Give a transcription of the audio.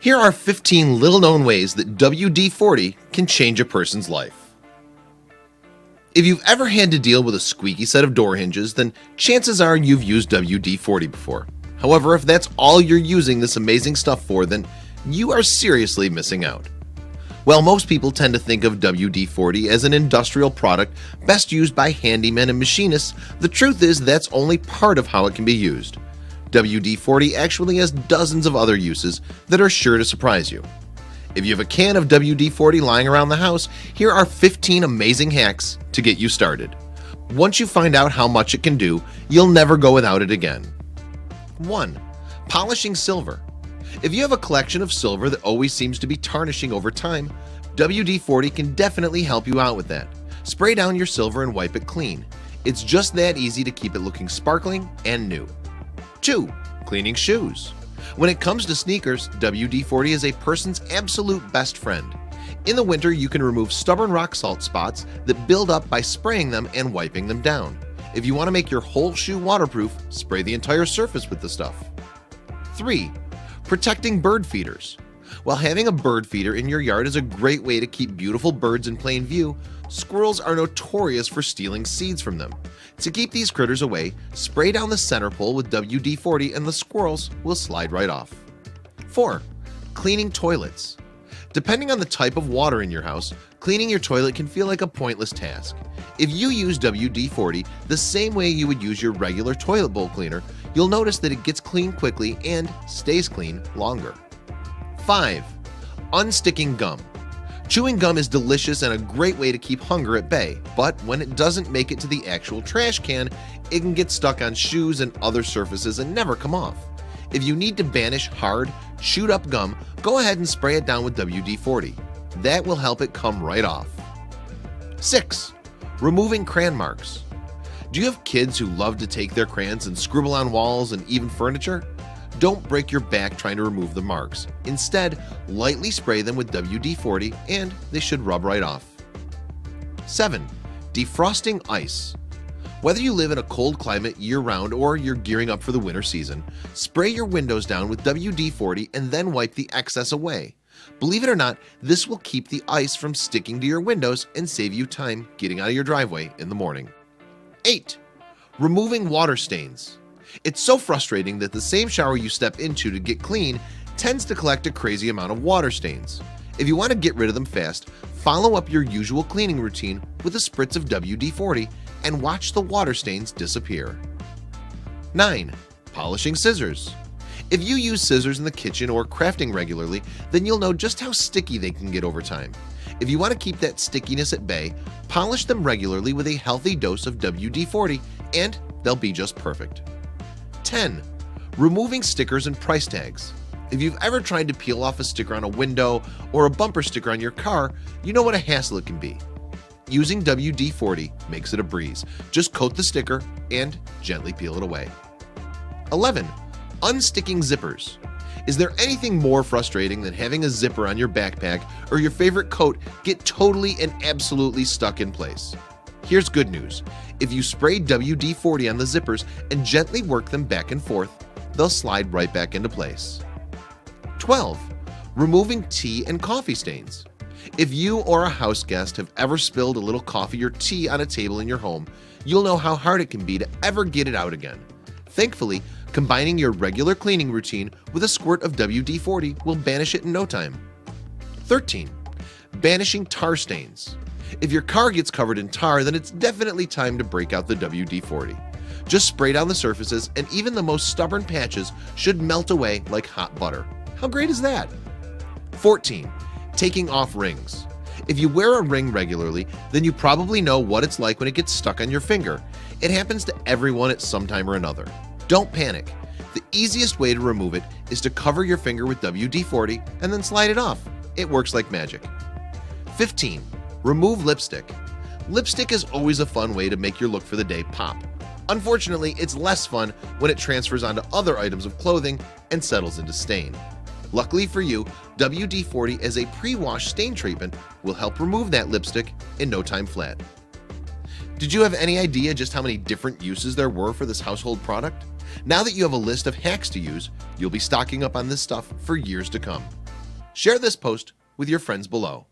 Here are 15 little known ways that WD 40 can change a person's life. If you've ever had to deal with a squeaky set of door hinges, then chances are you've used WD 40 before. However, if that's all you're using this amazing stuff for, then you are seriously missing out. While most people tend to think of WD-40 as an industrial product best used by handymen and machinists, the truth is that's only part of how it can be used. WD-40 actually has dozens of other uses that are sure to surprise you. If you have a can of WD-40 lying around the house, here are 15 amazing hacks to get you started. Once you find out how much it can do, you'll never go without it again. 1. Polishing silver. If you have a collection of silver that always seems to be tarnishing over time, WD-40 can definitely help you out with that. Spray down your silver and wipe it clean. It's just that easy to keep it looking sparkling and new. 2. Cleaning shoes. When it comes to sneakers, WD-40 is a person's absolute best friend. In the winter, you can remove stubborn rock salt spots that build up by spraying them and wiping them down. If you want to make your whole shoe waterproof, spray the entire surface with the stuff. 3. Protecting bird feeders. While having a bird feeder in your yard is a great way to keep beautiful birds in plain view, squirrels are notorious for stealing seeds from them. To keep these critters away, spray down the center pole with WD-40 and the squirrels will slide right off. 4. Cleaning toilets. Depending on the type of water in your house, cleaning your toilet can feel like a pointless task. If you use WD-40 the same way you would use your regular toilet bowl cleaner, you'll notice that it gets clean quickly and stays clean longer. 5. Unsticking gum. Chewing gum is delicious and a great way to keep hunger at bay, but when it doesn't make it to the actual trash can, it can get stuck on shoes and other surfaces and never come off. If you need to banish hard, chewed up gum, go ahead and spray it down with WD-40. That will help it come right off. 6. Removing crayon marks. Do you have kids who love to take their crayons and scribble on walls and even furniture? Don't break your back trying to remove the marks. Instead, lightly spray them with WD-40 and they should rub right off. 7. Defrosting ice. Whether you live in a cold climate year-round or you're gearing up for the winter season, spray your windows down with WD-40 and then wipe the excess away. Believe it or not, this will keep the ice from sticking to your windows and save you time getting out of your driveway in the morning. 8. Removing water stains. It's so frustrating that the same shower you step into to get clean tends to collect a crazy amount of water stains. If you want to get rid of them fast, follow up your usual cleaning routine with a spritz of WD-40 and watch the water stains disappear. 9. Polishing scissors. If you use scissors in the kitchen or crafting regularly, then you'll know just how sticky they can get over time. If you want to keep that stickiness at bay, polish them regularly with a healthy dose of WD-40 and they'll be just perfect. 10. Removing stickers and price tags. If you've ever tried to peel off a sticker on a window or a bumper sticker on your car, you know what a hassle it can be. Using WD-40 makes it a breeze. Just coat the sticker and gently peel it away. 11. Unsticking zippers. Is there anything more frustrating than having a zipper on your backpack or your favorite coat get totally and absolutely stuck in place? Here's good news. If you spray WD-40 on the zippers and gently work them back and forth, they'll slide right back into place. 12. Removing tea and coffee stains. If you or a house guest have ever spilled a little coffee or tea on a table in your home, you'll know how hard it can be to ever get it out again. Thankfully, combining your regular cleaning routine with a squirt of WD-40 will banish it in no time. 13. Banishing tar stains. If your car gets covered in tar, then it's definitely time to break out the WD-40. Just spray down the surfaces and even the most stubborn patches should melt away like hot butter. How great is that? 14. Taking off rings. If you wear a ring regularly, then you probably know what it's like when it gets stuck on your finger. It happens to everyone at some time or another. Don't panic. The easiest way to remove it is to cover your finger with WD-40 and then slide it off. It works like magic. 15. Remove lipstick. Lipstick is always a fun way to make your look for the day pop. Unfortunately, it's less fun when it transfers onto other items of clothing and settles into stain. Luckily for you, WD-40 as a pre-wash stain treatment will help remove that lipstick in no time flat. Did you have any idea just how many different uses there were for this household product? Now that you have a list of hacks to use, you'll be stocking up on this stuff for years to come. share this post with your friends below